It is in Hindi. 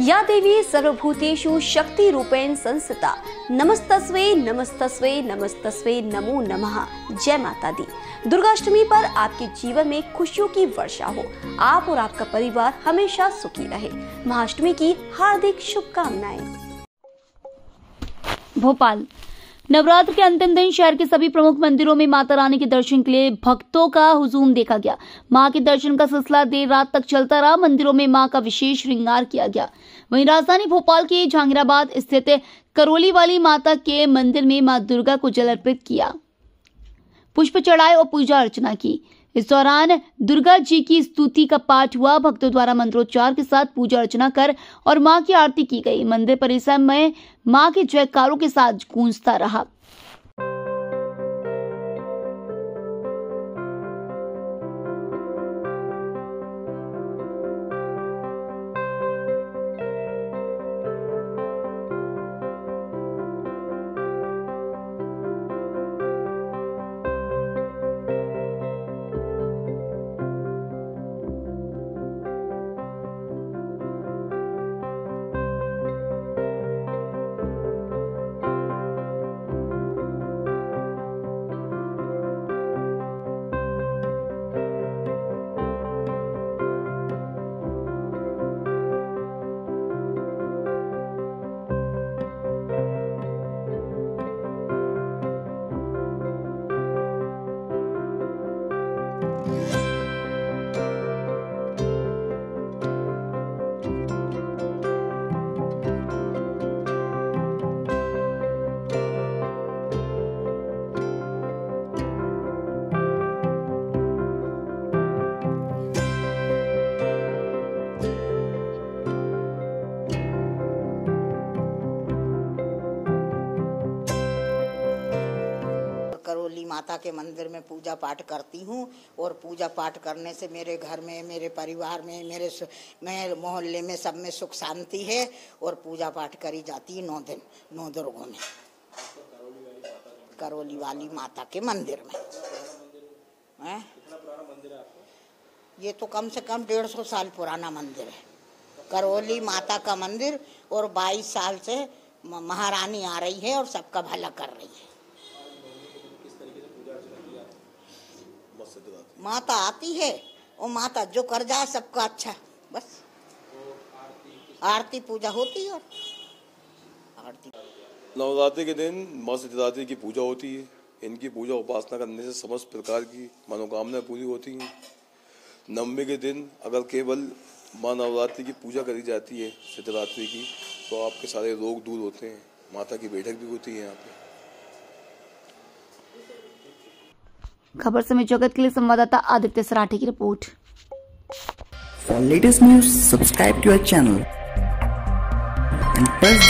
या देवी सर्वभूतेषु शक्ति रूपेण संस्थिता। नमस्तस्वे नमस्तस्वे नमस्तस्वे, नमो नमः। जय माता दी दुर्गाष्टमी पर आपके जीवन में खुशियों की वर्षा हो। आप और आपका परिवार हमेशा सुखी रहे। महाअष्टमी की हार्दिक शुभकामनाएँ। भोपाल नवरात्र के अंतिम दिन शहर के सभी प्रमुख मंदिरों में माता रानी के दर्शन के लिए भक्तों का हुजूम देखा गया। माँ के दर्शन का सिलसिला देर रात तक चलता रहा। मंदिरों में माँ का विशेष श्रृंगार किया गया। वहीं राजधानी भोपाल के जहांगीराबाद स्थित करोली वाली माता के मंदिर में माँ दुर्गा को जल अर्पित किया। पुष्प चढ़ाए और पूजा अर्चना की। इस दौरान दुर्गा जी की स्तुति का पाठ हुआ। भक्तों द्वारा मंत्रोच्चार के साथ पूजा अर्चना कर और माँ की आरती की गई। मंदिर परिसर में माँ के जयकारों के साथ गूंजता रहा। माता के मंदिर में पूजा पाठ करती हूँ और पूजा पाठ करने से मेरे घर में, मेरे परिवार में, मेरे मेरे मोहल्ले में सब में सुख शांति है और पूजा पाठ करी जाती है नौ दिन, नौ दुर्गों में। करौली वाली माता के मंदिर में। हैं? ये तो कम से कम डेढ़ सौ साल पुराना मंदिर है। करौली माता का मंदिर और 22 साल से महारानी आ रही है और सबका भला कर रही है। माता आती है और माता जो कर जाए सबका अच्छा बस। आरती पूजा होती है और आरती। नवरात्रि के दिन माँ सत्यदात्री की पूजा होती है। इनकी पूजा उपासना करने से समस्त प्रकार की मनोकामनाएँ पूरी होती हैं। नवमी के दिन अगर केवल माँ नवरात्रि की पूजा करी जाती है सत्यरात्रि की तो आपके सारे रोग दूर होते हैं। माता की बैठक भी होती है यहाँ पे। खबर समय जगत के लिए संवाददाता आदित्य सराठे की report. Latest news subscribe to our channel and press